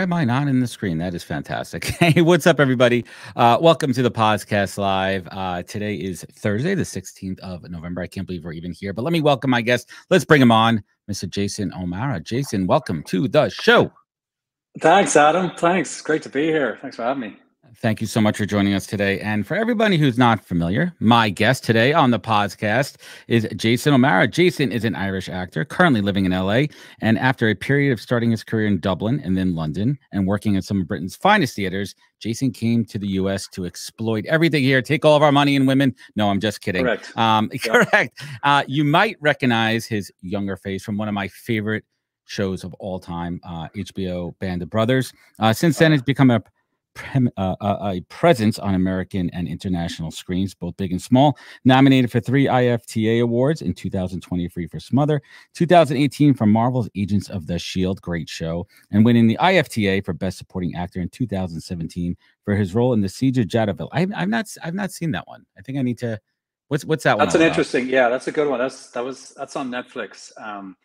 Why am I not in the screen? That is fantastic. Hey, what's up, everybody? Uh, welcome to the POZcast live. Uh, today is Thursday, the 16th of November. I can't believe we're even here, but let me welcome my guest. Let's bring him on, Mr. Jason O'Mara. Jason, welcome to the show. Thanks, Adam. Thanks. Great to be here. Thanks for having me. Thank you so much for joining us today. And for everybody who's not familiar, my guest today on the POZcast is Jason O'Mara. Jason is an Irish actor currently living in LA. And after a period of starting his career in Dublin and then London and working in some of Britain's finest theaters, Jason came to the US to exploit everything here, take all of our money and women. No, I'm just kidding. Correct. Um, correct. Uh, you might recognize his younger face from one of my favorite shows of all time, uh, HBO Band of Brothers. Uh, since then, it's become a uh, a presence on American and international screens, both big and small. Nominated for three IFTA awards in 2023 for Smother, 2018 for Marvel's Agents of the Shield, great show, and winning the IFTA for Best Supporting Actor in 2017 for his role in the Siege of Jadotville. I've, I've not I've not seen that one. I think I need to. What's what's that that's one? That's an interesting. Yeah, that's a good one. That's that was that's on Netflix, um,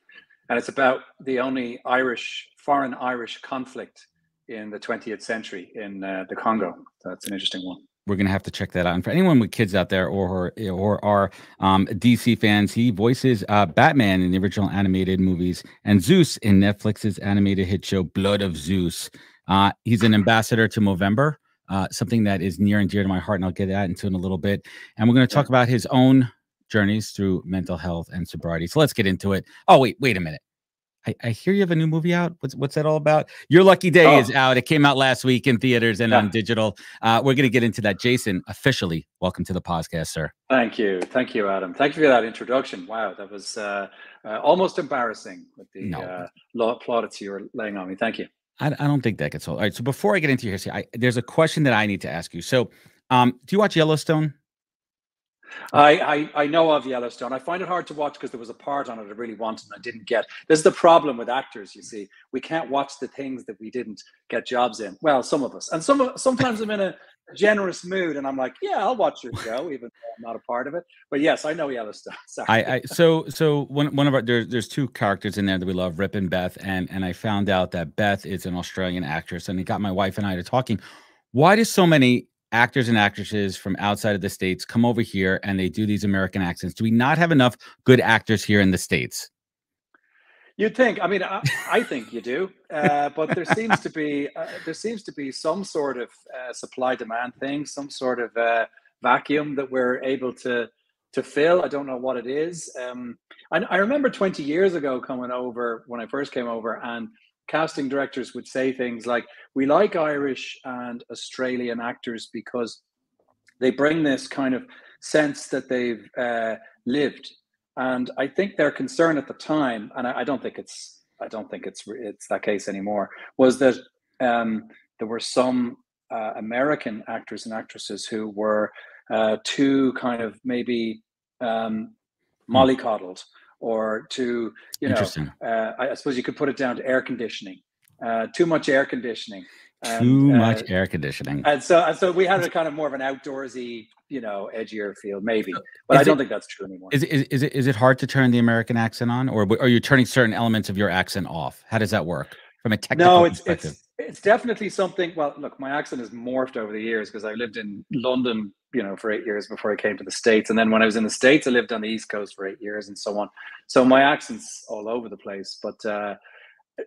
and it's about the only Irish foreign Irish conflict in the 20th century in uh, the Congo. That's an interesting one. We're gonna have to check that out. And for anyone with kids out there or or are um, DC fans, he voices uh, Batman in the original animated movies and Zeus in Netflix's animated hit show Blood of Zeus. Uh, he's an ambassador to Movember, uh, something that is near and dear to my heart, and I'll get that into in a little bit. And we're going to talk about his own journeys through mental health and sobriety. So let's get into it. Oh wait, wait a minute. I, I, hear you have a new movie out. What's what's that all about? Your Lucky Day oh. is out. It came out last week in theaters and yeah. on digital. Uh, we're going to get into that. Jason, officially, welcome to the POZcast, sir. Thank you, thank you, Adam. Thank you for that introduction. Wow, that was uh, uh, almost embarrassing with the no. uh, plaudits you were laying on me. Thank you. I, I don't think that gets old. All right. So before I get into your history, I, there's a question that I need to ask you. So, um, do you watch Yellowstone? I, I, I know of Yellowstone. I find it hard to watch because there was a part on it I really wanted and I didn't get. This is the problem with actors. You see, we can't watch the things that we didn't get jobs in. Well, some of us, and some of sometimes I'm in a generous mood and I'm like, yeah, I'll watch your show, even though I'm not a part of it. But yes, I know Yellowstone. Sorry. I, I so so one one of our there's there's two characters in there that we love, Rip and Beth, and and I found out that Beth is an Australian actress, and it got my wife and I to talking. Why do so many actors and actresses from outside of the states come over here and they do these American accents? Do we not have enough good actors here in the states? You'd think. I mean, I, I think you do, uh, but there seems to be uh, there seems to be some sort of uh, supply demand thing, some sort of uh, vacuum that we're able to to fill. I don't know what it is. Um, I, I remember 20 years ago coming over when I first came over, and casting directors would say things like, "We like Irish and Australian actors because they bring this kind of sense that they've uh, lived." And I think their concern at the time, and I, I, don't think it's, I don't think it's it's that case anymore, was that um, there were some uh, American actors and actresses who were uh, too kind of maybe um. Mollycoddled or to you know uh, I, suppose you could put it down to air conditioning uh, too much air conditioning and, too uh, much air conditioning. and so and so we had a kind of more of an outdoorsy you know edgier feel maybe but is i don't it, think that's true anymore. is, is, is it is it hard to turn the american accent on or are you turning certain elements of your accent off? How does that work from a technical no, it's, perspective? it's, it's definitely something well look my accent has morphed over the years because i lived in london you know for eight years before I came to the states, and then when I was in the states, I lived on the East Coast for eight years, and so on. So my accent's all over the place. But uh,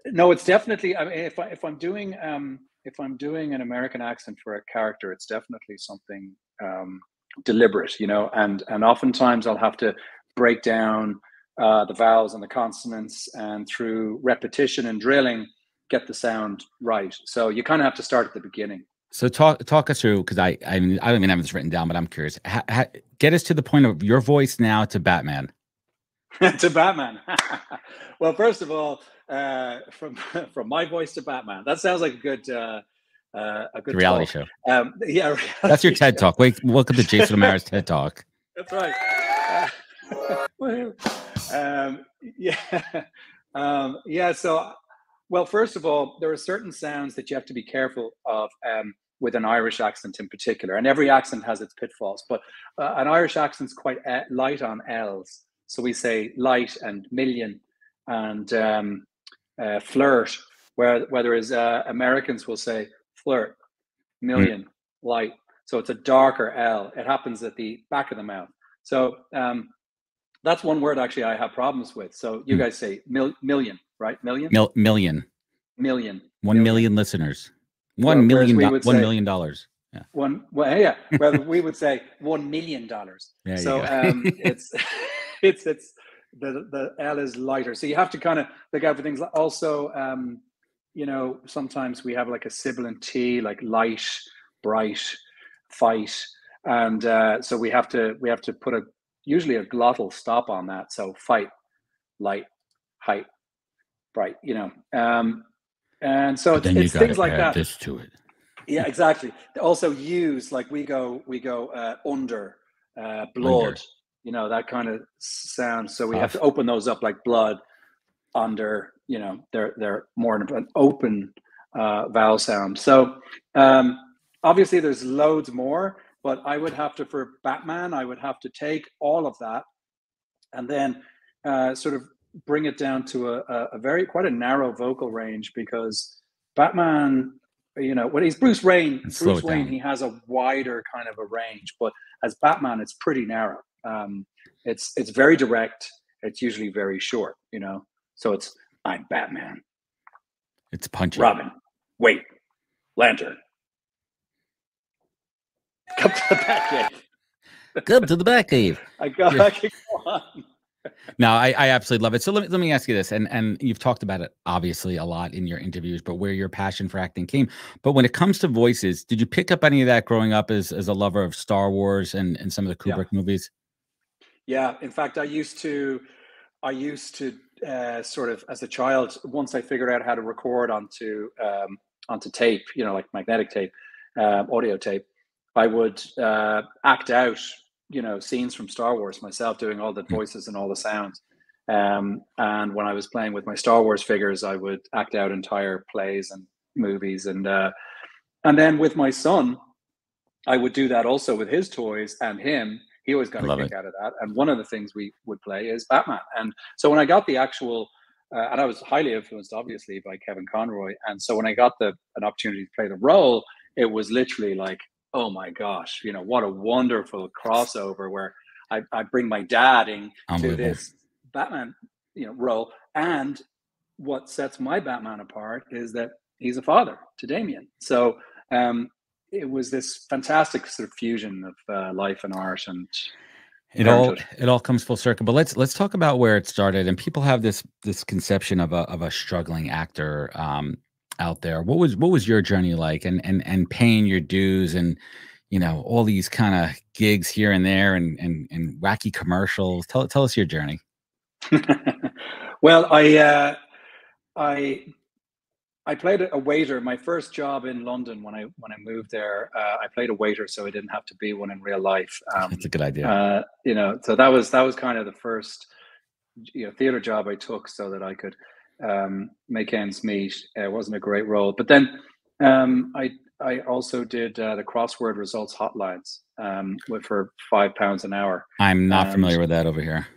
no, it's definitely. I mean, if I, if I'm doing um, if I'm doing an American accent for a character, it's definitely something um, deliberate, you know. And and oftentimes I'll have to break down uh, the vowels and the consonants, and through repetition and drilling, get the sound right. So you kind of have to start at the beginning. So talk talk us through because I I mean I don't even have this written down, but I'm curious. Ha, ha, get us to the point of your voice now to Batman. to Batman. well, first of all, uh, from from my voice to Batman. That sounds like a good uh, uh, a good reality talk. show. Um, yeah, reality that's your TED show. talk. Wait, welcome to Jason O'Mara's TED talk. That's right. um, yeah, um, yeah. So well, first of all, there are certain sounds that you have to be careful of um, with an Irish accent in particular, and every accent has its pitfalls. But uh, an Irish accent's quite uh, light on L's, so we say light and million and um, uh, flirt. where whereas uh, Americans will say flirt, million, mm. light. So it's a darker L. It happens at the back of the mouth. So um, that's one word actually I have problems with. So you mm. guys say mil- million, right? Million. Mil- million. Million. One million, million listeners. One well, million. Do- one say, million dollars. Yeah. One. Well, yeah. Well, we would say one million dollars. Yeah. so um, it's it's it's the the L is lighter. So you have to kind of look out for things. Also, um, you know, sometimes we have like a sibilant T, like light, bright, fight, and uh, so we have to we have to put a usually a glottal stop on that. So fight, light, height, bright. You know, um, and so it's, it's things like that. This to it. Yeah, exactly. Also use like we go we go uh, under uh, blood. Under. You know that kind of sound. So we Off. have to open those up like blood under. You know they're they're more of an open uh, vowel sound. So um, obviously there's loads more, but I would have to for Batman I would have to take all of that and then uh, sort of bring it down to a, a, very quite a narrow vocal range because Batman, you know, when he's Bruce Wayne, Bruce Wayne, he has a wider kind of a range, but as Batman, it's pretty narrow. Um, it's it's very direct. It's usually very short, you know. So it's I'm Batman. It's punchy. Robin, wait, Lantern. Come to the Batcave. Come to the Batcave. I got. I can go on no, I, I absolutely love it. So let me let me ask you this, and and you've talked about it obviously a lot in your interviews, but where your passion for acting came. But when it comes to voices, did you pick up any of that growing up as as a lover of Star Wars and and some of the Kubrick yeah. movies? Yeah, in fact, I used to, I used to uh, sort of as a child. Once I figured out how to record onto um, onto tape, you know, like magnetic tape, uh, audio tape, I would uh, act out you know scenes from Star Wars myself, doing all the voices and all the sounds. Um, and when I was playing with my Star Wars figures, I would act out entire plays and movies, and uh, and then with my son, I would do that also with his toys and him. He always got a kick it. out of that. And one of the things we would play is Batman. And so when I got the actual, uh, and I was highly influenced, obviously, by Kevin Conroy. And so when I got the an opportunity to play the role, it was literally like oh my gosh, you know, what a wonderful crossover where I, I bring my dad in to this Batman, you know, role. And what sets my Batman apart is that he's a father to Damian. So um, it was this fantastic sort of fusion of uh, life and art and it all it all comes full circle but let's let's talk about where it started and people have this this conception of a of a struggling actor um out there. What was what was your journey like, and and and paying your dues, and you know all these kind of gigs here and there, and and and wacky commercials. Tell tell us your journey. well, I uh, I I played a waiter. My first job in London when I when I moved there, uh, I played a waiter, so I didn't have to be one in real life. Um, That's a good idea. Uh, you know, so that was that was kind of the first you know theater job I took, so that I could um, make ends meet. It wasn't a great role, but then um, I I also did uh, the crossword results hotlines um, for five pounds an hour. I'm not familiar with that over here.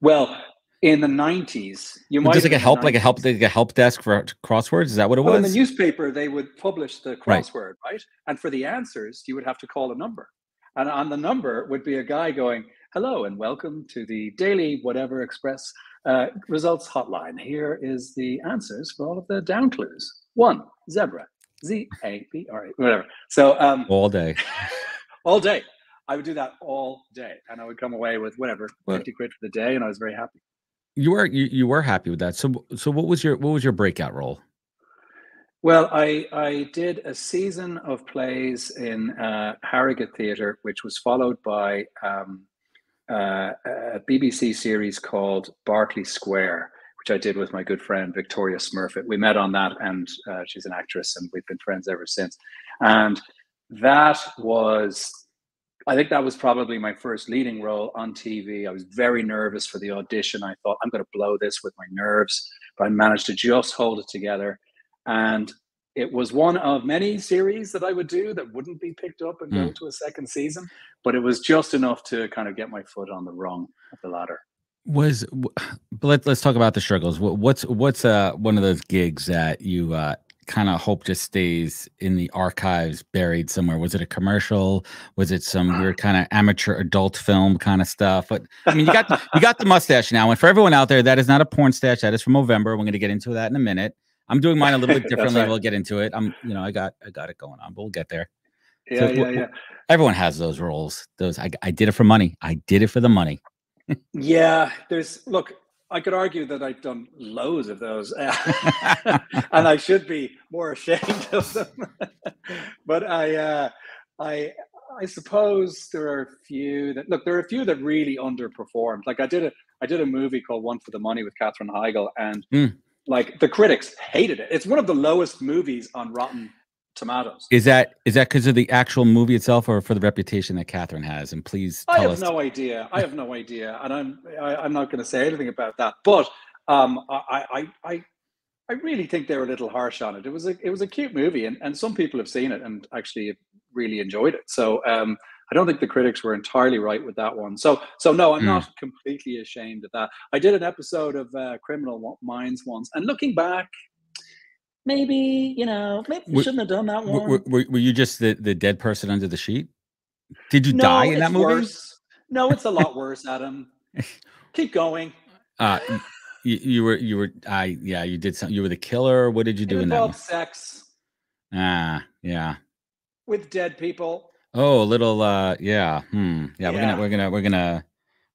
Well, in the nineties, you might just like a help, 90s. like a help, like a help desk for crosswords. Is that what it well, was? In the newspaper, they would publish the crossword, right. right? And for the answers, you would have to call a number, and on the number would be a guy going, "Hello and welcome to the Daily Whatever Express." Uh, results hotline. Here is the answers for all of the down clues. One, zebra. Z A B R A, whatever. So um, all day, all day. I would do that all day, and I would come away with whatever fifty quid for the day, and I was very happy. You were you, you were happy with that. So so what was your what was your breakout role? Well, I I did a season of plays in uh, Harrogate Theatre, which was followed by um, uh, a BBC series called Berkeley Square, which I did with my good friend Victoria Smurfit. We met on that, and uh, she's an actress, and we've been friends ever since. And that was, I think that was probably my first leading role on TV. I was very nervous for the audition. I thought, I'm going to blow this with my nerves, but I managed to just hold it together. And it was one of many series that I would do that wouldn't be picked up and mm. go hmm. to a second season, but it was just enough to kind of get my foot on the rung of the ladder. Was let, let's talk about the struggles. What's what's uh one of those gigs that you uh kind of hope just stays in the archives buried somewhere was it a commercial was it some weird kind of amateur adult film kind of stuff but i mean you got you got the mustache now and for everyone out there that is not a porn stash that is from november we're going to get into that in a minute i'm doing mine a little bit differently right. we'll get into it i'm you know i got i got it going on but we'll get there yeah so, yeah yeah everyone has those roles those I, I did it for money i did it for the money yeah there's look I could argue that I've done loads of those, and I should be more ashamed of them. but I, uh, I, I suppose there are a few that look. There are a few that really underperformed. Like I did a, I did a movie called One for the Money with Katherine Heigl, and mm. Like the critics hated it. It's one of the lowest movies on Rotten tomatoes. Is that is that because of the actual movie itself, or for the reputation that Katherine has? And please, I have us. no idea. I have no idea, and I'm I, am i am not going to say anything about that. But um, I, I I I really think they were a little harsh on it. It was a it was a cute movie, and and some people have seen it and actually really enjoyed it. So um, I don't think the critics were entirely right with that one. So so no, I'm mm. not completely ashamed of that. I did an episode of uh, Criminal Minds once, and looking back, maybe you know maybe we shouldn't have done that one. Were, were, were, you just the, the dead person under the sheet? Did you no, die in that movie? Worse. No, it's a lot worse, Adam. Keep going. Uh, you, you, were you were I yeah you did something. You were the killer. What did you do it in that? One? Sex. Ah yeah. With dead people. Oh, a little uh yeah hmm yeah, yeah. we're gonna we're gonna we're gonna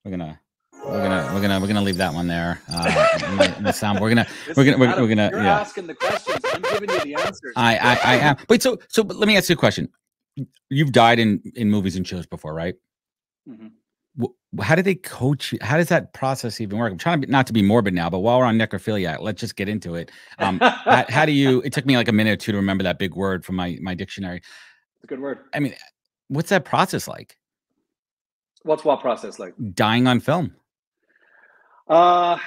we're gonna we're gonna we're gonna we're gonna leave that one there. Uh, in the sound. We're gonna we're gonna we're, we're gonna you're yeah. asking the questions. I'm giving you the answers. I I, I am. Wait. So so let me ask you a question. You've died in in movies and shows before, right? Mm-hmm. How do they coach you? How does that process even work? I'm trying to be, not to be morbid now, but while we're on necrophilia, let's just get into it. Um, how, how, do you? It took me like a minute or two to remember that big word from my my dictionary. It's a good word. I mean, what's that process like? What's what process like? Dying on film. Uh,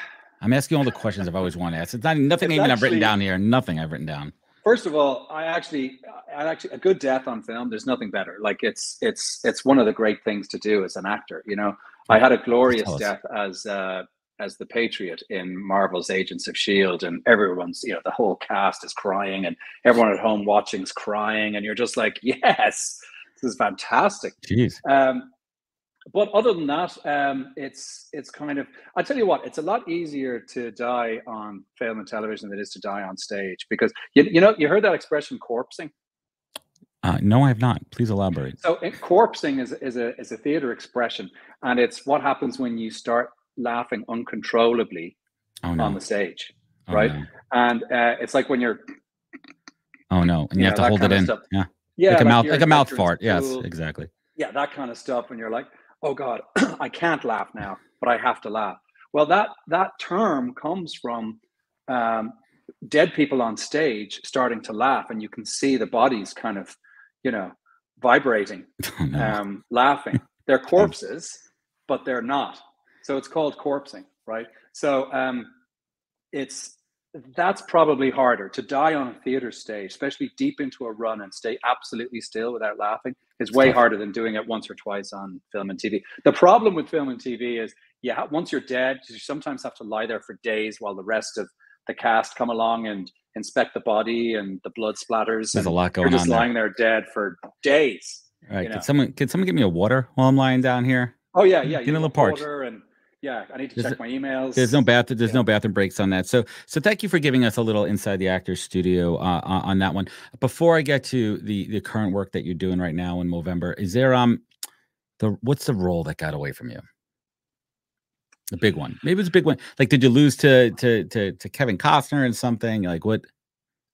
I'm asking all the questions I've always wanted to ask. It's not nothing it's even actually, I've written down here. Nothing I've written down. First of all, I actually, I actually, a good death on film. There's nothing better. Like it's, it's, it's one of the great things to do as an actor. You know, I had a glorious death as, uh, as the Patriot in Marvel's Agents of Shield, and everyone's, you know, the whole cast is crying, and everyone at home watching is crying, and you're just like, yes, this is fantastic. Jeez. Um, but other than that, um, it's it's kind of I tell you what, it's a lot easier to die on film and television than it is to die on stage because you, you know you heard that expression corpsing. Uh, no, I have not. Please elaborate. So, it, corpsing is is a is a theater expression, and it's what happens when you start laughing uncontrollably oh, no. on the stage, oh, right? No. And uh, it's like when you're. Oh no! And you, you have know, to hold it in. Yeah. Yeah. Like a mouth, like a mouth fart. Yes, exactly. Yeah, that kind of stuff. And you're like, oh God, I can't laugh now, but I have to laugh. Well, that that term comes from um, dead people on stage starting to laugh, and you can see the bodies kind of, you know, vibrating, no. um, laughing. They're corpses, but they're not. So it's called corpsing, right? So um, it's that's probably harder to die on a theater stage, especially deep into a run and stay absolutely still without laughing is way harder than doing it once or twice on film and TV. The problem with film and TV is, yeah, once you're dead, you sometimes have to lie there for days while the rest of the cast come along and inspect the body and the blood splatters. There's a lot going on. You're just on lying there dead for days. All right. You know? Can someone can someone give me a water while I'm lying down here? Oh yeah, yeah. Get a little parched. And yeah, I need to there's, check my emails. There's no bath. There's yeah. no bathroom breaks on that. So, so thank you for giving us a little inside the actor's studio uh, on that one. Before I get to the the current work that you're doing right now in Movember, is there um the what's the role that got away from you? The big one. Maybe it's a big one. Like, did you lose to to to to Kevin Costner and something? Like, what?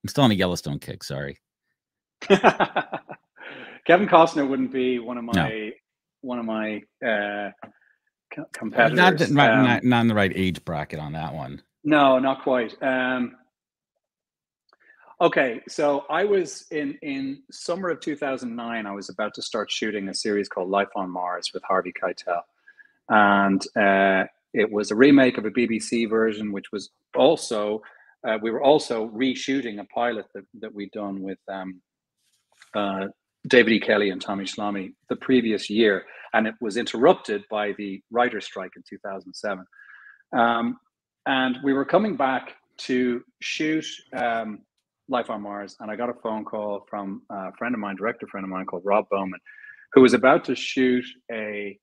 I'm still on a Yellowstone kick. Sorry. Kevin Costner wouldn't be one of my no. one of my uh competitors. Not, not, um, not, not in the right age bracket on that one. No, not quite. Um, okay, so I was in in summer of 2009. I was about to start shooting a series called Life on Mars with Harvey Keitel, and uh, it was a remake of a BBC version, which was also uh, we were also reshooting a pilot that that we'd done with um, uh, David E. Kelley and Tommy Schlamme the previous year, and it was interrupted by the writer's strike in 2007. Um, and we were coming back to shoot um, Life on Mars, and I got a phone call from a friend of mine, director friend of mine called Rob Bowman, who was about to shoot a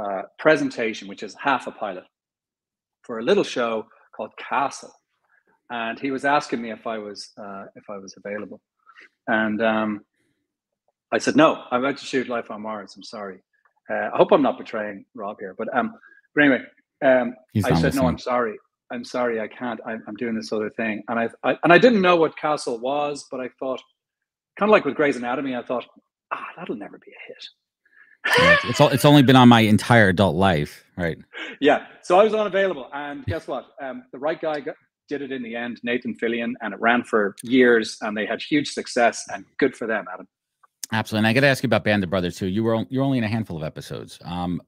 uh, presentation, which is half a pilot, for a little show called Castle, and he was asking me if I was uh, if I was available, and um, I said no. I'm about to shoot Life on Mars. I'm sorry. Uh, I hope I'm not betraying Rob here, but um, but anyway, um, I said listening. no. I'm sorry. I'm sorry, I can't. I'm, I'm doing this other thing, and I, I and I didn't know what Castle was, but I thought, kind of like with Grey's Anatomy, I thought, ah, that'll never be a hit. it's all, it's only been on my entire adult life, right? Yeah. So I was unavailable, and guess what? Um, the right guy got, did it in the end, Nathan Fillion, and it ran for years, and they had huge success, and good for them, Adam. Absolutely. And I got to ask you about Band of Brothers too. You were you're only in a handful of episodes. Um,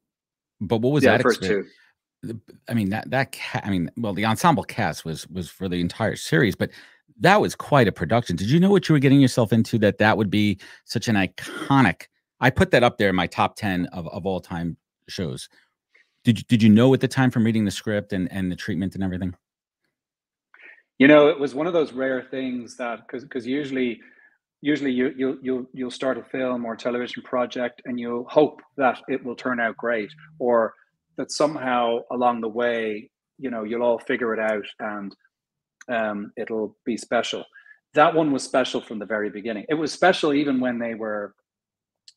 but what was yeah, that? First experience? two. I mean that that ca- I mean, well, the ensemble cast was was for the entire series, but that was quite a production. Did you know what you were getting yourself into? That that would be such an iconic. I put that up there in my top ten of of all time shows. Did you did you know at the time from reading the script and and the treatment and everything? You know, it was one of those rare things that because because usually usually you you you'll you'll start a film or a television project and you'll hope that it will turn out great or that somehow along the way, you know, you'll all figure it out and um, it'll be special. That one was special from the very beginning. It was special even when they were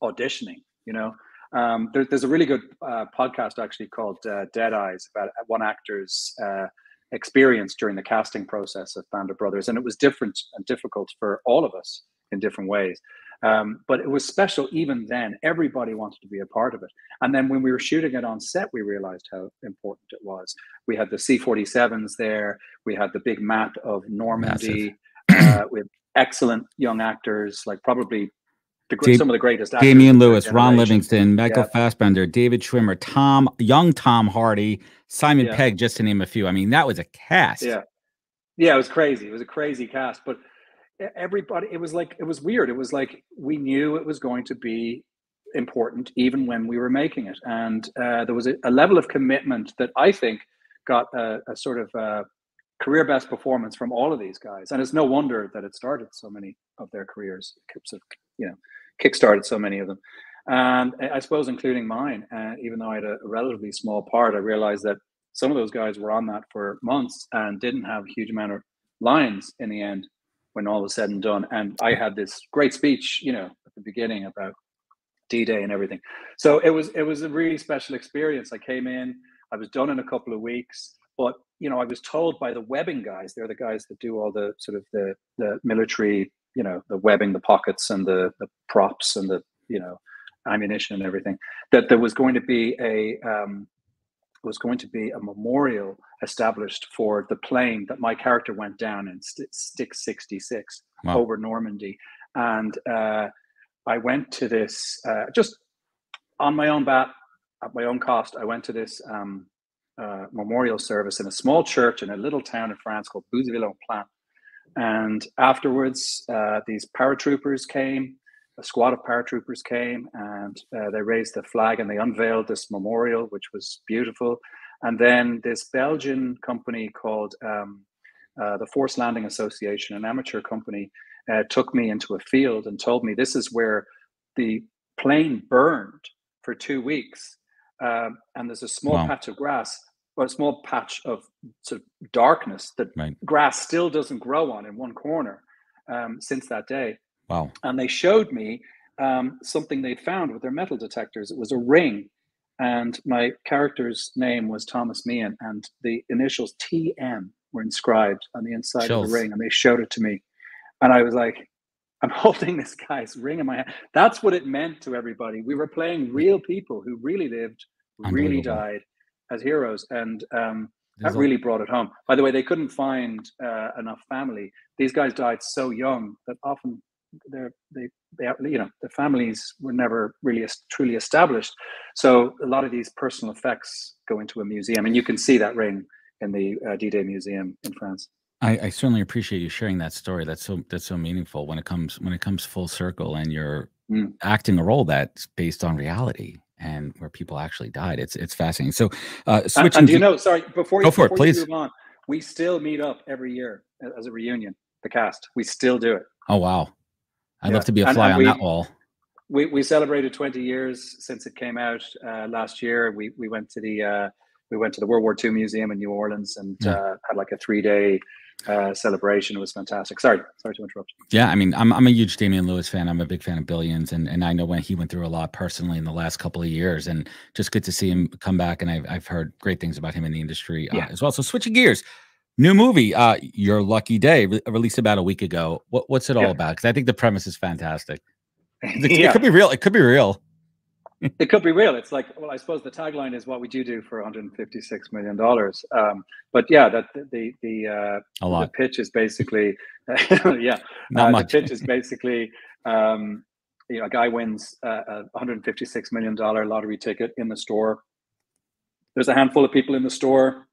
auditioning. You know, um, there, there's a really good uh, podcast actually called uh, Dead Eyes about one actor's uh, experience during the casting process of Band of Brothers, and it was different and difficult for all of us in different ways. Um, but it was special even then. Everybody wanted to be a part of it. And then when we were shooting it on set, we realized how important it was. We had the C 47s there, we had the big map of Normandy, uh, with excellent young actors, like probably the, some of the greatest actors. Damian Lewis, Ron Livingston, Michael yeah. Fassbender, David Schwimmer, Tom, young Tom Hardy, Simon yeah. Pegg, just to name a few. I mean, that was a cast. Yeah. Yeah, it was crazy. It was a crazy cast. But everybody it was like it was weird. It was like we knew it was going to be important even when we were making it. And uh, there was a, a, level of commitment that i think got a, a sort of uh, career best performance from all of these guys. And it's no wonder that it started so many of their careers sort of, you know kick-started so many of them. And i suppose including mine uh, even though i had a, a relatively small part i realized that some of those guys were on that for months and didn't have a huge amount of lines in the end when all was said and done. And I had this great speech, you know, at the beginning about D-Day and everything. So it was it was a really special experience. I came in, I was done in a couple of weeks, but you know, I was told by the webbing guys, they're the guys that do all the sort of the the military, you know, the webbing, the pockets and the the props and the, you know, ammunition and everything, that there was going to be a um, was going to be a memorial established for the plane that my character went down in St- Stick 66 wow. over Normandy. And uh, I went to this uh, just on my own bat, at my own cost. I went to this um, uh, memorial service in a small church in a little town in France called Beuzeville-au-Plain. And afterwards, uh, these paratroopers came a squad of paratroopers came and uh, they raised the flag and they unveiled this memorial, which was beautiful. And then this Belgian company called um, uh, the Force Landing Association, an amateur company, uh, took me into a field and told me this is where the plane burned for two weeks. Um, and there's a small wow. patch of grass or a small patch of sort of darkness that right. grass still doesn't grow on in one corner um, since that day. Wow. And they showed me um, something they'd found with their metal detectors. It was a ring. And my character's name was Thomas Meehan, and the initials TM were inscribed on the inside Chills. of the ring. And they showed it to me. And I was like, I'm holding this guy's ring in my hand. That's what it meant to everybody. We were playing real people who really lived, really died as heroes. And um, that really brought it home. By the way, they couldn't find uh, enough family. These guys died so young that often they're, they, they, you know, the families were never really truly established. So a lot of these personal effects go into a museum, and you can see that ring in the uh, D-Day Museum in France. I, I, certainly appreciate you sharing that story. That's so that's so meaningful when it comes when it comes full circle, and you're mm. acting a role that's based on reality. and where people actually died. It's it's fascinating. So, uh, switching. And, and you know? Sorry, before you go for it, please. move on, we still meet up every year as a reunion. The cast, we still do it. Oh wow! I'd yeah. love to be a fly and, and on we, that wall. We we celebrated 20 years since it came out uh, last year. We we went to the uh, we went to the World War II Museum in New Orleans and yeah. uh, had like a three day uh, celebration. It was fantastic. Sorry, sorry to interrupt. Yeah, I mean, I'm I'm a huge Damian Lewis fan. I'm a big fan of Billions, and and I know when he went through a lot personally in the last couple of years, and just good to see him come back. And I've I've heard great things about him in the industry uh, yeah. as well. So switching gears, new movie, uh, Your Lucky Day, re- released about a week ago. What what's it all yeah. about? Because I think the premise is fantastic. It, yeah. it could be real. It could be real it could be real. It's like, well, I suppose the tagline is what would you do for 156 million dollars? Um, but yeah, that the the uh, a lot. The pitch is basically, yeah, Not uh, the pitch is basically, um, you know, a guy wins a 156 million dollar lottery ticket in the store. There's a handful of people in the store.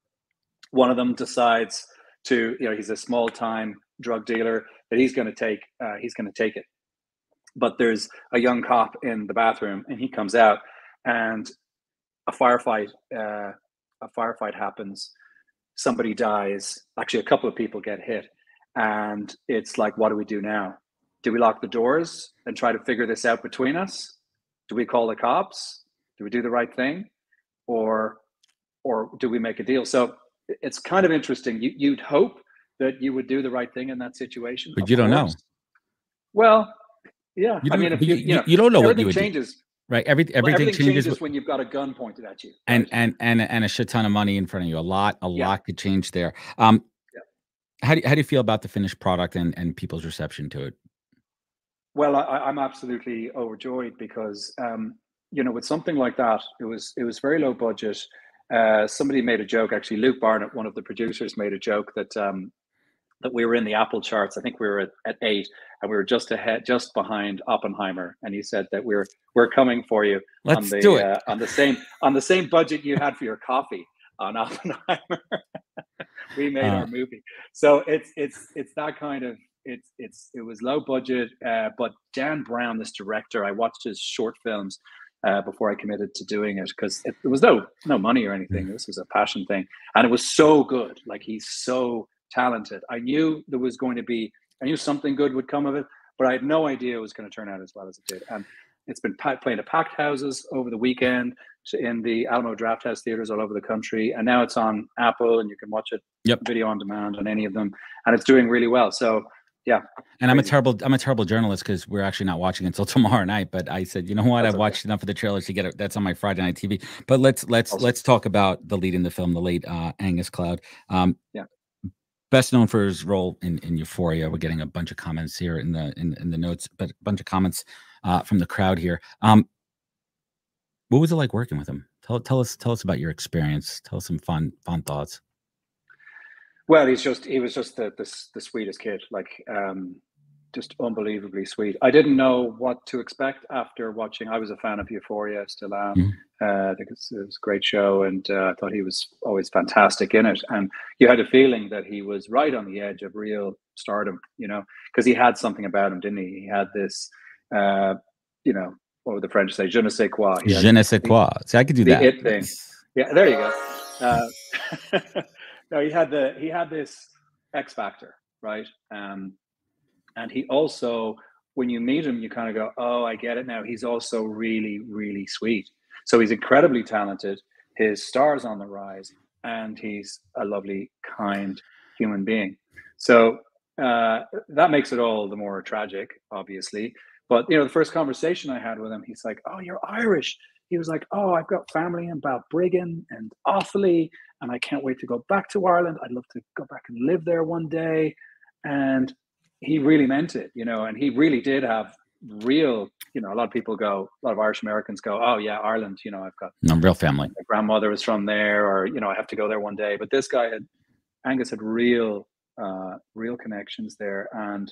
One of them decides to, you know, he's a small time drug dealer that he's going to take. Uh, he's going to take it. But there's a young cop in the bathroom and he comes out and a firefight uh, a firefight happens. Somebody dies. Actually a couple of people get hit and it's like what do we do now? Do we lock the doors and try to figure this out between us? Do we call the cops? Do we do the right thing? Or or do we make a deal? So it's kind of interesting you, you'd hope that you would do the right thing in that situation but you don't course. know well yeah, you I mean, if you, you, know, you don't know what you would changes. Do. Right, Every, everything, well, everything changes, changes when you've got a gun pointed at you, right? and and and and a shit ton of money in front of you. A lot, a yeah. lot could change there. Um, yeah. how do you, how do you feel about the finished product and and people's reception to it? Well, I, am absolutely overjoyed because um, you know with something like that, it was it was very low budget. Uh, somebody made a joke. Actually, Luke Barnett, one of the producers, made a joke that um, that we were in the Apple charts. I think we were at, at eight, and we were just ahead, just behind Oppenheimer. And he said that we're we're coming for you Let's on the do it. Uh, on the same on the same budget you had for your coffee on Oppenheimer. we made uh, our movie, so it's it's it's that kind of it's it's it was low budget, uh, but Dan Brown, this director, I watched his short films. Uh, before I committed to doing it, because there was no no money or anything. This was a passion thing, and it was so good. Like he's so talented. I knew there was going to be, I knew something good would come of it, but I had no idea it was going to turn out as well as it did. And it's been playing at packed houses over the weekend in the Alamo Drafthouse theaters all over the country, and now it's on Apple, and you can watch it yep. video on demand on any of them, and it's doing really well. So yeah. And. I'm a terrible I'm a terrible journalist because we're actually not watching until tomorrow night. But I said, you know what? That's I've okay. watched enough of the trailers to get it. That's on my Friday night TV. But let's let's awesome. let's talk about the lead in the film, the late uh, Angus Cloud. Um, yeah best known for his role in, in Euphoria. We're getting a bunch of comments here in the in, in the notes, but a bunch of comments uh, from the crowd here. Um, what was it like working with him? Tell tell us tell us about your experience. Tell us some fun fun thoughts. Well, he's just he was just the the, the sweetest kid. Like um, just unbelievably sweet. I didn't know what to expect after watching. I was a fan of Euphoria, still am. Mm. Uh, I think it's, it was a great show, and uh, I thought he was always fantastic in it. And you had a feeling that he was right on the edge of real stardom, you know, because he had something about him, didn't he? He had this, uh, you know, what would the French say? Je ne sais quoi. Je ne sais quoi. See, I could do the that. It thing. Yeah, there you go. Uh, no, he had the he had this X factor, right? Um, and he also when you meet him you kind of go oh i get it now. He's also really really sweet. So he's incredibly talented. His stars on the rise and he's a lovely kind human being. So uh, that makes it all the more tragic obviously. But you know the first conversation i had with him he's like oh you're irish he was like oh i've got family in balbriggan and offaly and i can't wait to go back to ireland i'd love to go back and live there one day and he really meant it, you know, and he really did have real, you know, a lot of people go, a lot of Irish Americans go, oh yeah, Ireland, you know, I've got no real family. My grandmother was from there, or you know, I have to go there one day. But this guy had, Angus had real, uh, real connections there, and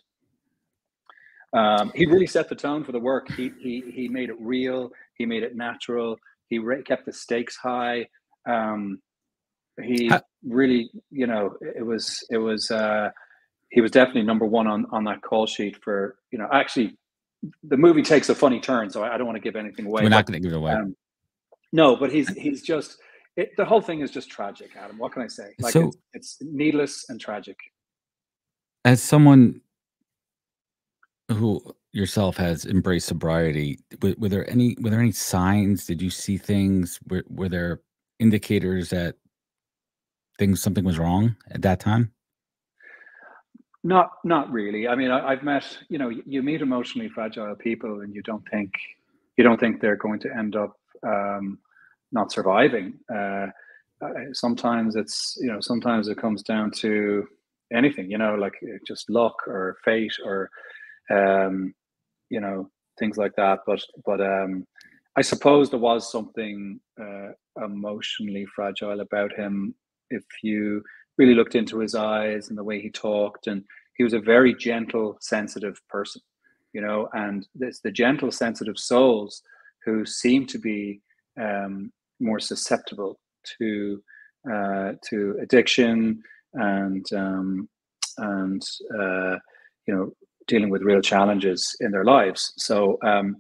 um, he really set the tone for the work. He he he made it real. He made it natural. He re- kept the stakes high. Um, he really, you know, it was it was. Uh, he was definitely number one on on that call sheet for you know actually the movie takes a funny turn so i, I don't want to give anything away we're not going to give it away um, No, but he's he's just it, the whole thing is just tragic, Adam. What can I say? Like so, it's, it's needless and tragic. As someone who yourself has embraced sobriety, were, were, there any were there any signs? Did you see things? Were, were there indicators that things something was wrong at that time? Not not really. I mean, I, have met you know you meet emotionally fragile people, and you don't think you don't think they're going to end up um, not surviving. Uh, sometimes it's you know sometimes it comes down to anything you know like just luck or fate or um, you know things like that. But but um, I suppose there was something uh, emotionally fragile about him. If you really looked into his eyes and the way he talked, and he was a very gentle, sensitive person, you know. And it's the gentle, sensitive souls who seem to be um, more susceptible to uh, to addiction and um, and uh, you know dealing with real challenges in their lives. So um,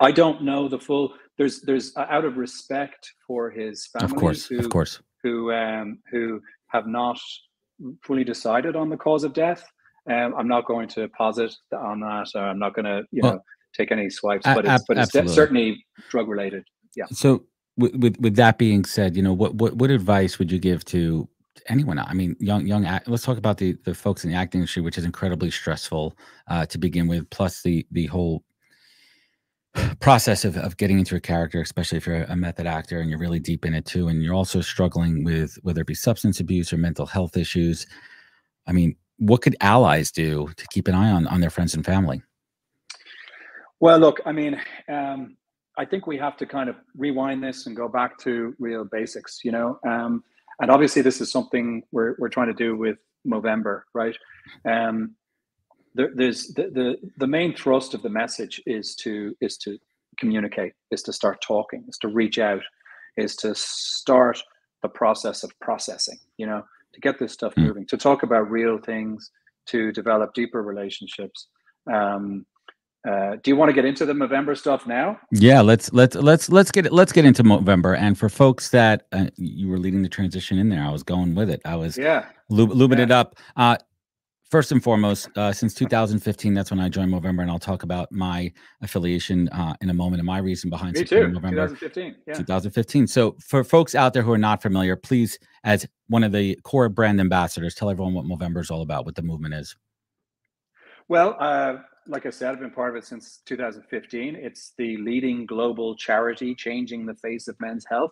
I don't know the full. There's there's uh, out of respect for his family, of course, who, of course, who um, who have not fully decided on the cause of death. Um, I'm not going to posit on that. Or I'm not going to you well, know take any swipes, but it's, but it's certainly drug related. Yeah. So with, with with that being said, you know what what what advice would you give to anyone i mean young young let's talk about the the folks in the acting industry which is incredibly stressful uh, to begin with plus the the whole process of, of getting into a character especially if you're a method actor and you're really deep in it too and you're also struggling with whether it be substance abuse or mental health issues. I mean what could allies do to keep an eye on on their friends and family? Well look i mean um, i think we have to kind of rewind this and go back to real basics you know? Um, and obviously this is something we're, we're trying to do with Movember, right? Um, there, there's the, the the main thrust of the message is to is to communicate, is to start talking, is to reach out, is to start the process of processing. You know, to get this stuff hmm. moving, to talk about real things, to develop deeper relationships. Um, uh, do you want to get into the Movember stuff now? Yeah, let's let's let's let's get let's get into Movember. And for folks that uh, you were leading the transition in there, I was going with it. I was yeah lub- lubing yeah. it up. Uh, first and foremost, uh, since 2015, that's when I joined Movember, and I'll talk about my affiliation uh, in a moment and my reason behind Me too. Movember. 2015. Yeah. 2015. So for folks out there who are not familiar, please, as one of the core brand ambassadors, tell everyone what Movember is all about, what the movement is. Well, uh, like I said, I've been part of it since 2015. It's the leading global charity changing the face of men's health.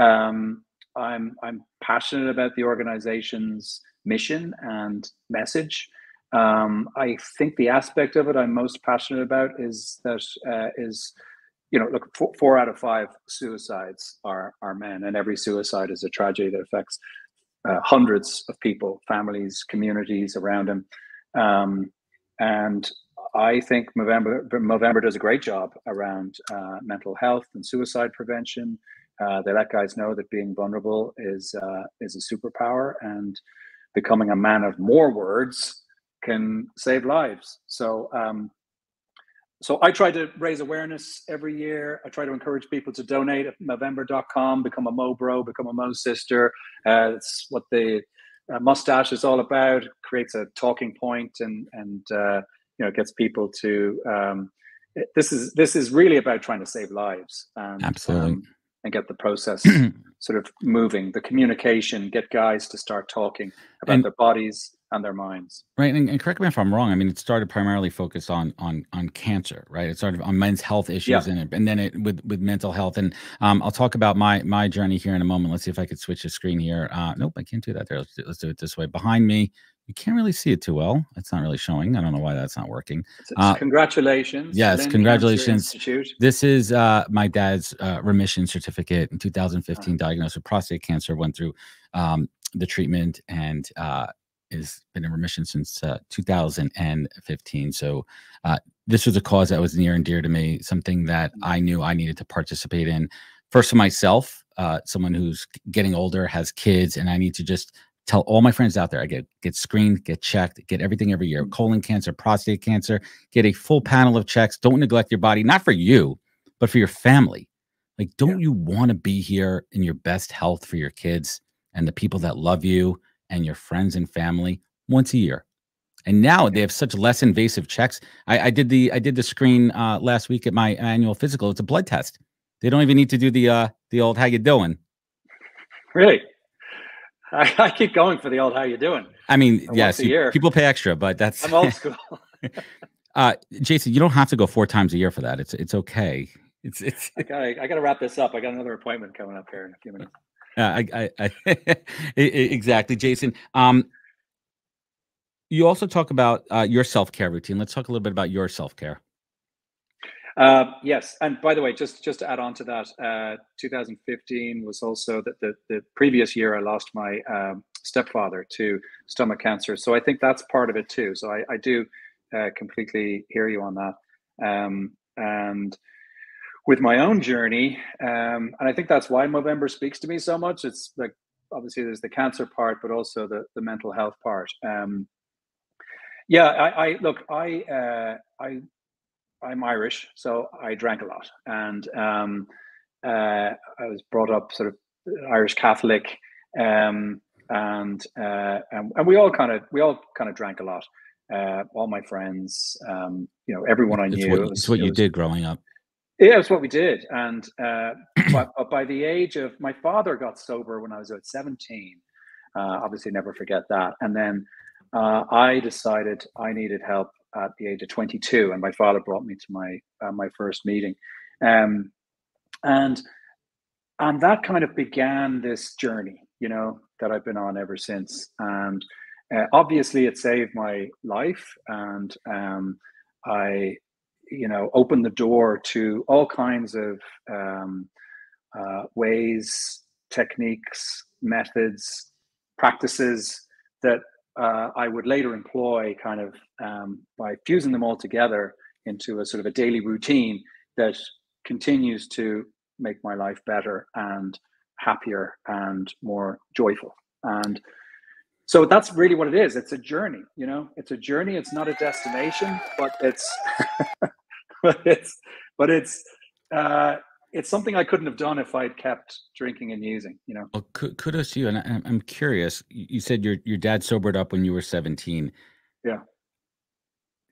Um, I'm I'm passionate about the organization's mission and message. Um, I think the aspect of it I'm most passionate about is that uh, is, you know, look, four, four, out of five suicides are are men, and every suicide is a tragedy that affects uh, hundreds of people, families, communities around them. Um, and I think Movember Movember does a great job around uh, mental health and suicide prevention. Uh, they let guys know that being vulnerable is uh, is a superpower, and becoming a man of more words can save lives. So, um, so I try to raise awareness every year. I try to encourage people to donate at Movember.com, become a Mo Bro, become a Mo Sister. Uh, that's what the uh, mustache is all about. Creates a talking point and and uh, you know gets people to um, this is this is really about trying to save lives and absolutely. um, and get the process sort of moving the communication get guys to start talking about and, their bodies and their minds. Right and, and, correct me if i'm wrong i mean it started primarily focused on on on cancer right? It started on men's health issues yeah. and, and then it with with mental health and um, i'll talk about my my journey here in a moment. Let's see if i could switch the screen here. Uh nope i can't do that there. Let's do, let's do it this way. Behind me you can't really see it too well. It's not really showing. I don't know why that's not working. Uh, congratulations. Yes, congratulations. This is uh, my dad's uh, remission certificate in 2015, diagnosed with prostate cancer, went through um, the treatment and uh, has been in remission since uh, 2015. So uh, this was a cause that was near and dear to me, something that mm. I knew I needed to participate in. First for myself, someone who's getting older, has kids, and I need to just tell all my friends out there i get get screened get checked get everything every year mm. colon cancer prostate cancer get a full panel of checks don't neglect your body not for you but for your family Like, don't you want to be here in your best health for your kids and the people that love you and your friends and family once a year? And now they have such less invasive checks. I, I did the I did the screen uh, last week at my annual physical. It's a blood test. They don't even need to do the uh, the old "How you doing?" Really? I, I keep going for the old "How you doing?" I mean, yes, you, people pay extra, but that's I'm old school. uh, Jason, you don't have to go four times a year for that. It's it's okay. It's it's. I got I got to wrap this up. I got another appointment coming up here in a few minutes. Uh, I, I, I exactly, Jason. Um, you also talk about uh, your self care routine. Let's talk a little bit about your self care. Uh, yes, and by the way, just just to add on to that, uh, 2015 was also the, the, the previous year I lost my um, stepfather to stomach cancer. So I think that's part of it too. So I, I do uh, completely hear you on that. Um, and with my own journey, um, and I think that's why Movember speaks to me so much. It's like obviously there's the cancer part, but also the the mental health part. Um, yeah, I, I look, I, uh, I, I'm Irish, so I drank a lot, and um, uh, I was brought up sort of Irish Catholic, um, and, uh, and and we all kind of we all kind of drank a lot. Uh, all my friends, um, you know, everyone I knew. It's what, it's what you was, did growing up. Yeah, it's what we did, and uh, but, but by the age of my father got sober when I was about seventeen. Uh, obviously, never forget that, and then uh, I decided I needed help at the age of 22, and my father brought me to my uh, my first meeting, um, and and that kind of began this journey, you know, that I've been on ever since. And uh, obviously, it saved my life, and um, I, you know, opened the door to all kinds of um, uh, ways, techniques, methods, practices that uh, I would later employ kind of um, by fusing them all together into a sort of a daily routine that continues to make my life better and happier and more joyful. And so that's really what it is. It's a journey, you know, it's a journey. It's not a destination, but it's, but it's, but it's, uh, it's something I couldn't have done if I'd kept drinking and using. You know. Well, kudos to you. And I, am curious. You said your your dad sobered up when you were 17. Yeah.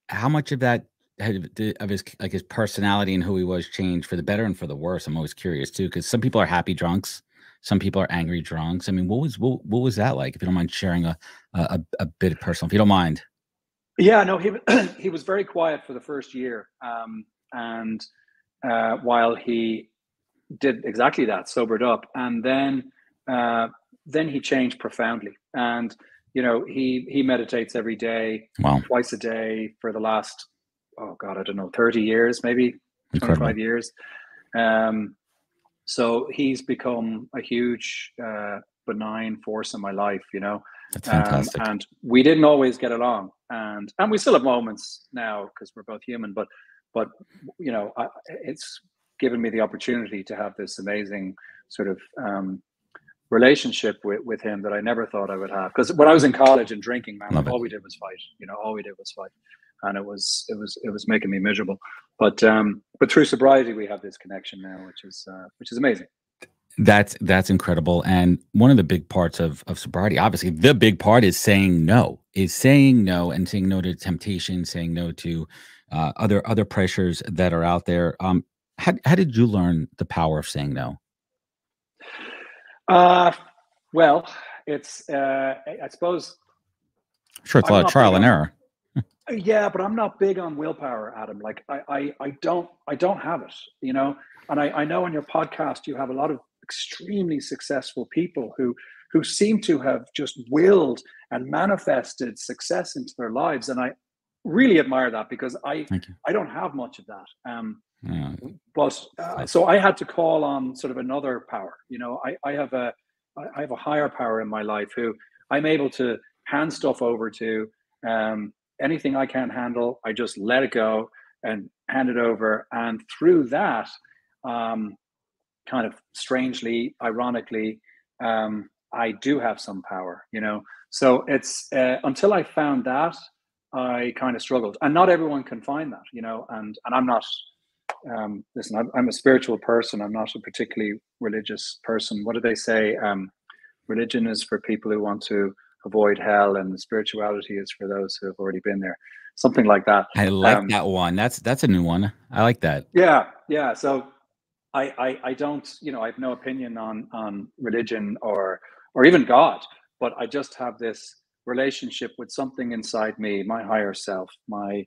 How much of that of his like his personality and who he was changed for the better and for the worse? I'm always curious too, because some people are happy drunks, some people are angry drunks. I mean, what was what, what was that like? If you don't mind sharing a a, a bit personal, if you don't mind. Yeah, no, he he was very quiet for the first year, um, and uh, while he did exactly that, sobered up, and then uh, then he changed profoundly. And you know, he he meditates every day, wow. twice a day for the last oh god, I don't know, thirty years, maybe twenty five years. Um, so he's become a huge uh, benign force in my life, you know. That's fantastic. Um, and we didn't always get along, and and we still have moments now because we're both human. But but you know, I, it's given me the opportunity to have this amazing sort of um, relationship with, with him that I never thought I would have. Because when I was in college and drinking, man, all we did was fight. You know, all we did was fight, and it was it was it was making me miserable. But um, but through sobriety, we have this connection now, which is uh, which is amazing. That's that's incredible. And one of the big parts of of sobriety, obviously, the big part is saying no. Is saying no and saying no to temptation, saying no to uh, other other pressures that are out there. Um, how, how did you learn the power of saying no? Uh, well, it's, uh, I suppose. Sure, it's I'm a lot of trial and error. yeah, but I'm not big on willpower, Adam. Like I, I, I don't, I don't have it, you know. And I, I know on your podcast you have a lot of extremely successful people who, who seem to have just willed and manifested success into their lives, and I really admire that because I, I don't have much of that. Um, yeah. But uh, so I had to call on sort of another power. You know, I, I have a I have a higher power in my life who I'm able to hand stuff over to. Um, anything I can't handle, I just let it go and hand it over. And through that, um, kind of strangely, ironically, um, I do have some power. You know, so it's uh, until I found that I kind of struggled, and not everyone can find that. You know, and and I'm not um, listen, I'm, I'm, a spiritual person. I'm not a particularly religious person. What do they say? Um, religion is for people who want to avoid hell, and spirituality is for those who have already been there. Something like that. I like um, that one. That's that's a new one. I like that. Yeah, yeah. So I, I I don't, you know, I have no opinion on on religion or or even God, but I just have this relationship with something inside me, my higher self, my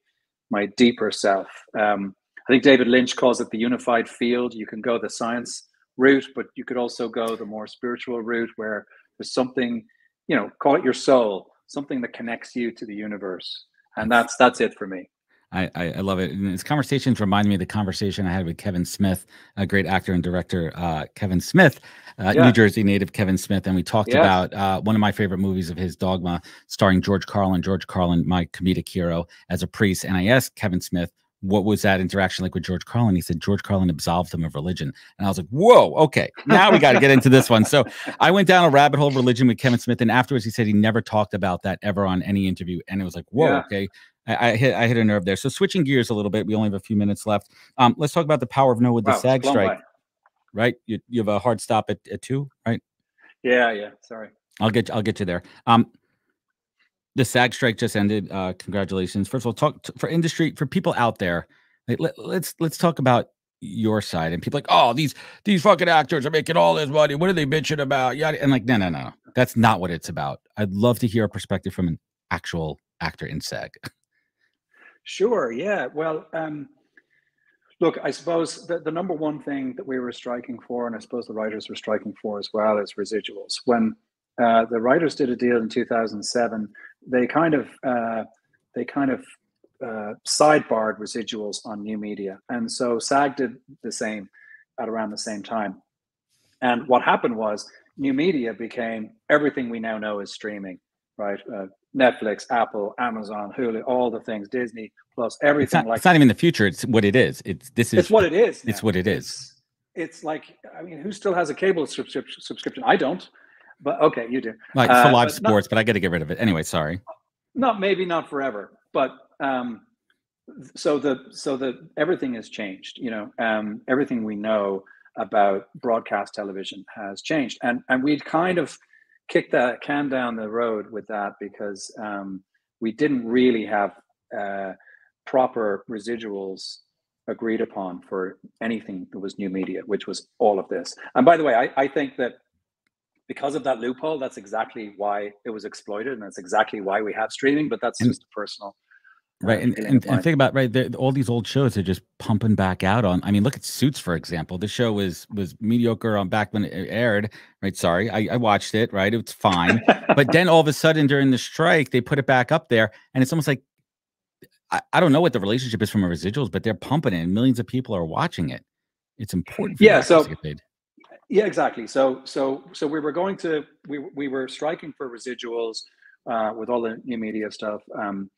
my deeper self. Um, I think David Lynch calls it the unified field. You can go the science route, but you could also go the more spiritual route where there's something, you know, call it your soul, something that connects you to the universe. And that's that's it for me. I, I, love it. And these conversations remind me of the conversation I had with Kevin Smith, a great actor and director, uh, Kevin Smith, uh, yeah. New Jersey native Kevin Smith. And we talked about uh, one of my favorite movies of his, Dogma, starring George Carlin. George Carlin, my comedic hero as a priest. And I asked Kevin Smith, what was that interaction like with George Carlin? He said George Carlin absolved him of religion. And I was like, whoa, okay, now we got to get into this one. So I went down a rabbit hole of religion with Kevin Smith. And afterwards, he said he never talked about that ever on any interview. And it was like, whoa, yeah. okay. I, I, hit I hit a nerve there. So switching gears a little bit, we only have a few minutes left. Um, let's talk about the power of no with wow, the SAG strike. Way. Right, you, you have a hard stop at, at two, right? Yeah, yeah. Sorry. I'll get I'll get you there. Um, the SAG strike just ended. Uh, congratulations. First of all, talk to, for industry for people out there. Like, let, let's let's talk about your side and people like, oh, these these fucking actors are making all this money. What are they bitching about? Yeah, and like, no, no, no, that's not what it's about. I'd love to hear a perspective from an actual actor in SAG. Sure. Yeah. Well, um, look, I suppose the, the number one thing that we were striking for, and I suppose the writers were striking for as well, is residuals. When uh, the writers did a deal in 2007, they kind of uh, they kind of uh, sidebarred residuals on new media, and so SAG did the same at around the same time. And what happened was new media became everything we now know is streaming, right? Uh, Netflix, Apple, Amazon, Hulu, all the things, Disney Plus, everything. It's not, like it's not even the future; it's what it is. It's this is. It's what it is. Now. It's what it is. It's, it's, like I mean, who still has a cable subscription? Subscription? I don't, but okay, you do. Like for uh, live but sports, not, but I got to get rid of it anyway. Sorry. Not maybe not forever, but um, so the so the everything has changed. You know, um, everything we know about broadcast television has changed, and and we'd kind of kicked that can down the road with that because um, we didn't really have uh, proper residuals agreed upon for anything that was new media, which was all of this. And by the way, I, I think that because of that loophole, that's exactly why it was exploited, and that's exactly why we have streaming. But that's just personal uh, right and, and, and, think about right all these old shows are just pumping back out on i mean look at suits for example. The show was was mediocre on back when it aired right? Sorry i, I watched it right? It's fine. But then all of a sudden during the strike they put it back up there and it's almost like I, I don't know what the relationship is from a residuals but they're pumping it and millions of people are watching it. It's important yeah so yeah exactly so so so we were going to we, we were striking for residuals uh, with all the new media stuff um,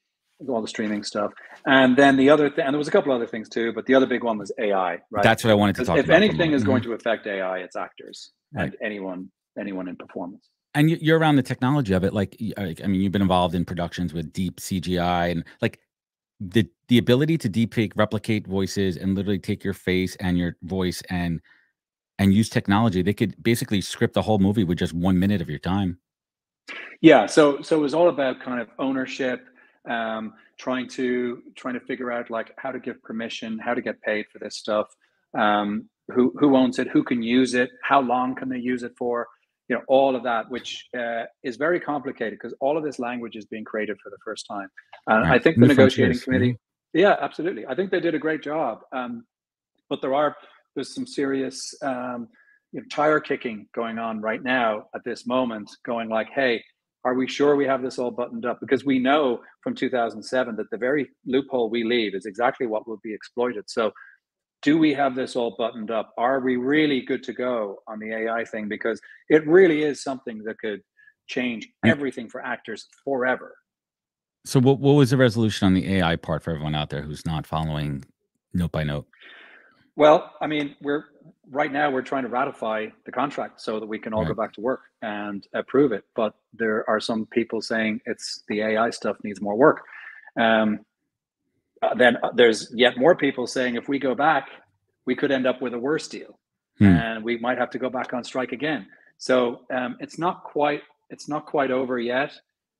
all the streaming stuff. And then the other thing, and there was a couple other things too, but the other big one was AI, right? That's what I wanted to talk if about. If anything is going mm-hmm. to affect AI, it's actors right. and anyone, anyone in performance. And you're around the technology of it. Like, I mean, you've been involved in productions with deep CGI and like the, the ability to deepfake replicate voices and literally take your face and your voice and, and use technology. They could basically script the whole movie with just one minute of your time. Yeah. So, so it was all about kind of ownership, um, trying to trying to figure out like how to give permission, how to get paid for this stuff, um, who who owns it, who can use it, how long can they use it for, you know, all of that, which uh, is very complicated because all of this language is being created for the first time. And right. I think the, negotiating committee, yeah, absolutely, I think they did a great job. Um, but there are there's some serious um, you know, tire kicking going on right now at this moment, going like, hey are we sure we have this all buttoned up? Because we know from 2007 that the very loophole we leave is exactly what will be exploited. So, do we have this all buttoned up? Are we really good to go on the AI thing? Because it really is something that could change everything for actors forever. So, what, what was the resolution on the AI part for everyone out there who's not following note by note? Well, I mean, we're right now we're trying to ratify the contract so that we can all right. go back to work and approve it. But there are some people saying it's the AI stuff needs more work. Um, uh, then uh, there's yet more people saying if we go back, we could end up with a worse deal, hmm. and we might have to go back on strike again. So um, it's not quite it's not quite over yet.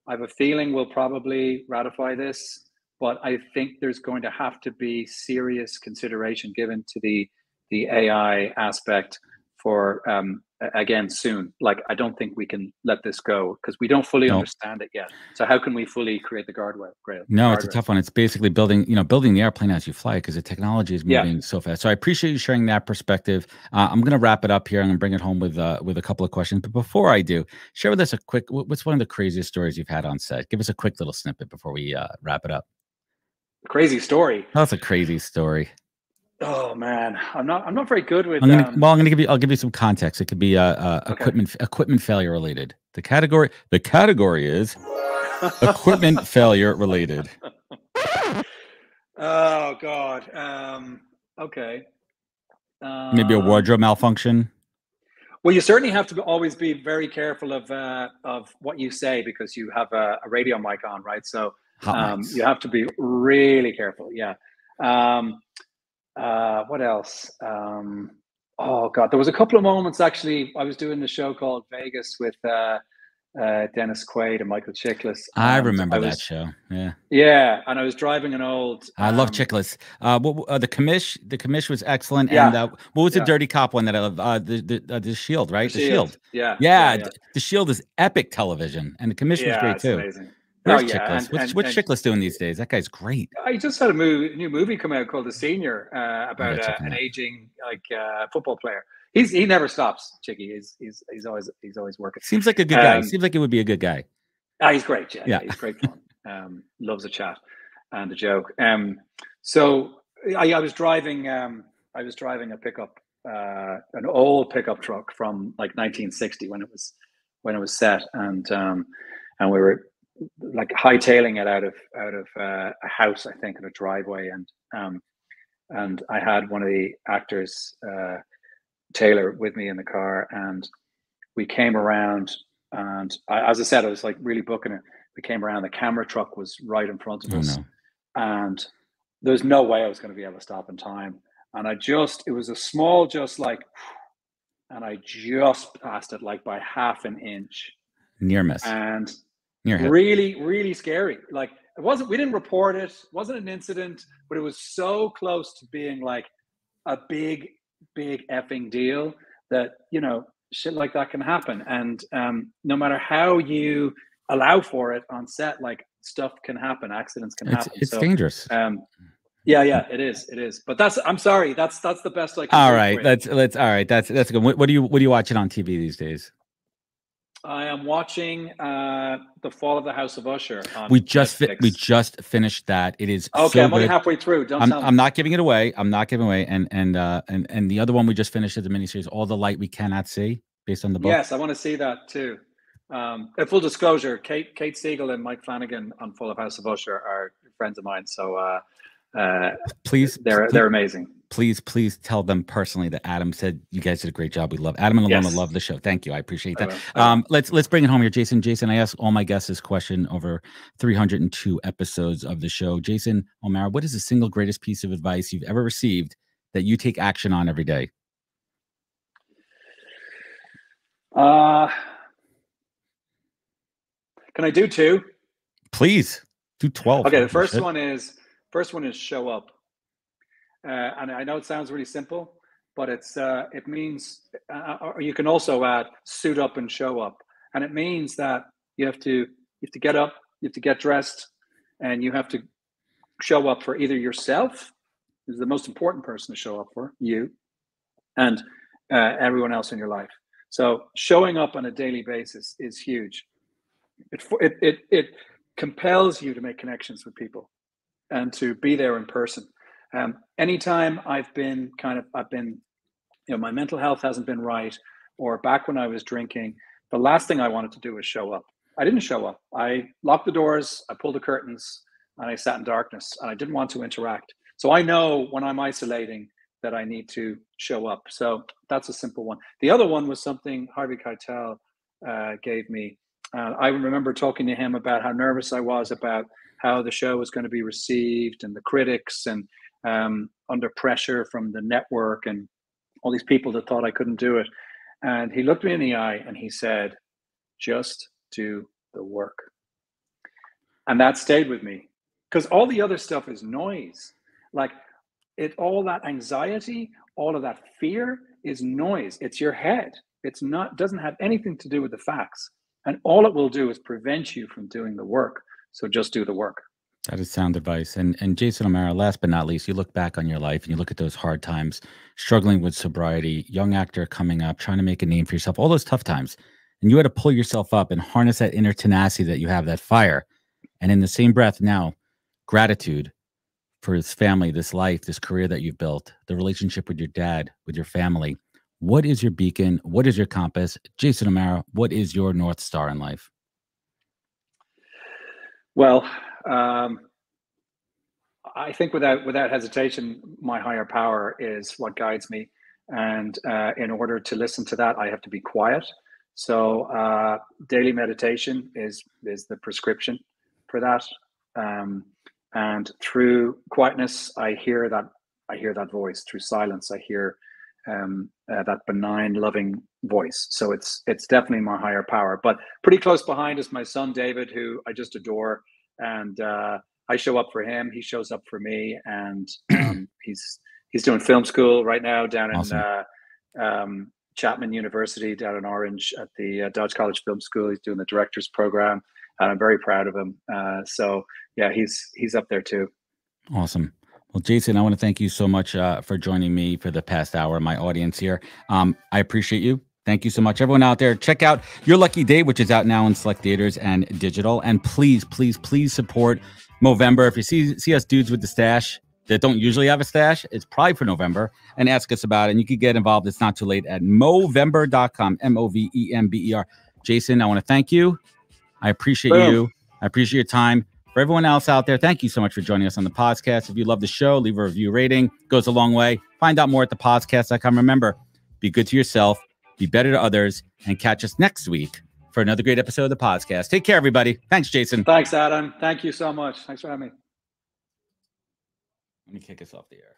I have a feeling we'll probably ratify this, but I think there's going to have to be serious consideration given to the the AI aspect for um, again soon. Like I don't think we can let this go because we don't fully understand it yet. So how can we fully create the guardrail? No, it's a tough one. It's basically building, you know, building the airplane as you fly because the technology is moving yeah. so fast. So I appreciate you sharing that perspective. Uh, I'm going to wrap it up here. I'm going to bring it home with uh, with a couple of questions. But before I do, share with us a quick. What's one of the craziest stories you've had on set? Give us a quick little snippet before we uh, wrap it up. Crazy story. That's a crazy story. Oh man, I'm not. I'm not very good with. I'm gonna, um, well, I'm gonna give you. I'll give you some context. It could be uh, uh okay. equipment equipment failure related. The category. The category is equipment failure related. Oh God. Um. Okay. Uh, Maybe a um, wardrobe malfunction. Well, you certainly have to always be very careful of uh, of what you say because you have a, a radio mic on, right? So um, you have to be really careful. Yeah. Um, uh, what else? Um, oh God, there was a couple of moments actually. I was doing the show called Vegas with uh, uh, Dennis Quaid and Michael Chiklis. I remember I was, that show. Yeah, yeah, and I was driving an old. I love um, Chiklis. Uh, what, uh, the commish, the commish was excellent. Yeah. And uh, what was the yeah. Dirty Cop one that I love? Uh, the the, uh, the Shield, right? The, the Shield. Shield. Yeah. yeah. yeah, The Shield is epic television, and the commission was great too. Amazing. Where's oh, yeah. Chiklis? And, what's, and, what's and, Chiklis doing these days? That guy's great. I just had a movie, new movie come out called The Senior uh, about uh, an aging like uh, football player. He's he never stops, Chicky. He's he's he's always he's always working. Seems like a good guy. Um, Seems like it would be a good guy. Ah, he's great. Yeah, yeah. he's great fun. Um, loves a chat and a joke. Um, so I, I was driving. Um, I was driving a pickup, uh, an old pickup truck from like 1960 when it was when it was set, and um, and we were like hightailing it out of out of uh, a house, I think, in a driveway, and um, and I had one of the actors, uh, Taylor, with me in the car, and we came around, and I, as I said, I was like really booking it. We came around, the camera truck was right in front of oh, us, no. and there's no way I was going to be able to stop in time. And I just, it was a small, just like, and I just passed it like by half an inch. Near miss. And really, really scary. Like it wasn't. We didn't report it. it. wasn't an incident, but it was so close to being like a big, big effing deal that you know shit like that can happen. And um, no matter how you allow for it on set, like stuff can happen. Accidents can happen. It's, it's so, dangerous. Um, yeah, yeah, it is. It is. But that's. I'm sorry. That's that's the best. Like. All right. Let's let's. All right. That's that's good. What, what, do you what are you watching on TV these days? I am watching uh, the Fall of the House of Usher. we just fi- we just finished that. It is okay. So I'm only halfway through. Don't I'm, tell I'm not giving it away. I'm not giving away. And and uh, and and the other one we just finished is the miniseries, All the Light We Cannot See, based on the book. Yes, I want to see that too. Um, full disclosure, Kate Kate Siegel and Mike Flanagan on Fall of House of Usher are friends of mine. So uh, uh, please, they're please, they're amazing please, please tell them personally that Adam said you guys did a great job. We love Adam and Alona yes. love the show. Thank you. I appreciate that. I um, let's let's bring it home here, Jason. Jason, I ask all my guests this question over 302 episodes of the show. Jason O'Mara, what is the single greatest piece of advice you've ever received that you take action on every day? Uh can I do two? Please do 12. Okay, the first one is first one is show up and I know it sounds really simple, but it's uh, it means, uh, or you can also add suit up and show up, and it means that you have to you have to get up, you have to get dressed, and you have to show up for either yourself, is the most important person to show up for you, and uh, everyone else in your life. So showing up on a daily basis is huge. It it it, it compels you to make connections with people and to be there in person um, anytime I've been kind of, I've been, you know, my mental health hasn't been right, or back when I was drinking, the last thing I wanted to do was show up. I didn't show up. I locked the doors, I pulled the curtains, and I sat in darkness, and I didn't want to interact. So I know when I'm isolating that I need to show up. So that's a simple one. The other one was something Harvey Keitel uh, gave me, uh, I remember talking to him about how nervous I was about how the show was going to be received and the critics and um, under pressure from the network and all these people that thought I couldn't do it. And he looked me in the eye and he said, just do the work. And that stayed with me because all the other stuff is noise. Like it, all that anxiety, all of that fear is noise. It's your head. It's not, doesn't have anything to do with the facts. And all it will do is prevent you from doing the work. So just do the work. That is sound advice. And and Jason O'Mara, last but not least, you look back on your life and you look at those hard times, struggling with sobriety, young actor coming up, trying to make a name for yourself, all those tough times. And you had to pull yourself up and harness that inner tenacity that you have, that fire. And in the same breath, now, gratitude for this family, this life, this career that you've built, the relationship with your dad, with your family. What is your beacon? What is your compass? Jason O'Mara, what is your North Star in life? Well, um, I think without without hesitation, my higher power is what guides me, and uh, in order to listen to that, I have to be quiet. So uh, daily meditation is is the prescription for that, um, and through quietness, I hear that I hear that voice. Through silence, I hear um, uh, that benign, loving voice. So it's it's definitely my higher power. But pretty close behind is my son David, who I just adore and uh, I show up for him. He shows up for me, and um, he's he's doing film school right now down awesome. in uh, um, Chapman University down in Orange at the uh, Dodge College Film School. He's doing the director's program, and I'm very proud of him. Uh, so yeah, he's he's up there too. Awesome. Well, Jason, I want to thank you so much uh, for joining me for the past hour, my audience here. Um, I appreciate you. Thank you so much, everyone out there. Check out Your Lucky Day, which is out now in select theaters and digital. And please, please, please support Movember. If you see see us dudes with the stash that don't usually have a stash, it's probably for Movember. And ask us about it. And you can get involved. It's not too late at Movember.com. M O V E M B E R. Jason, I want to thank you. I appreciate Boom. you. I appreciate your time. For everyone else out there, thank you so much for joining us on the POZcast. If you love the show, leave a review rating. It goes a long way. Find out more at the POZcast.com. Remember, be good to yourself be better to others, and catch us next week for another great episode of the POZcast. Take care, everybody. Thanks, Jason. Thanks, Adam. Thank you so much. Thanks for having me. Let me kick us off the air.